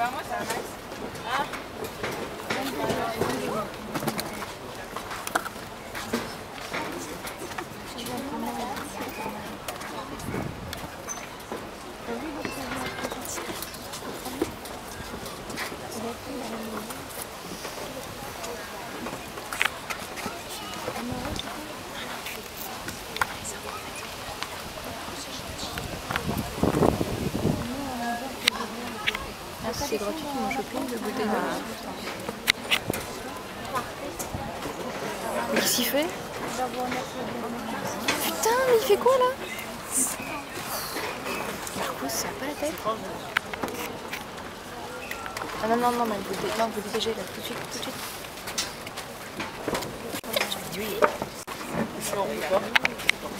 Vamos a más. Ah. C'est gratuit, ils m'ont chopé de bouteilles Mais qu'est-ce qu'il fait? Putain, mais il fait quoi là? Marcos, ça a pas la tête. Ah non, non, non, mais vous, non, vous dégagez là, tout de suite, tout de suite.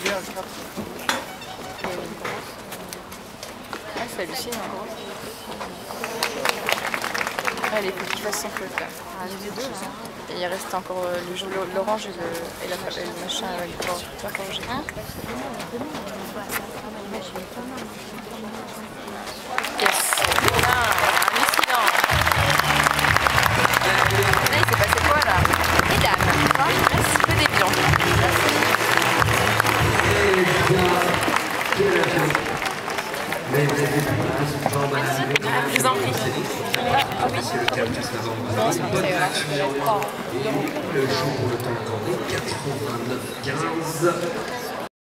Ah, c'est hallucinant. Allez, faut qu'il fasse son truc là. Et il reste encore euh, le l'orange et, le, et, la, et le machin, euh, Je vous en prie. C'est bon, c'est grave. Le jour pour le temps accordé, 89 15.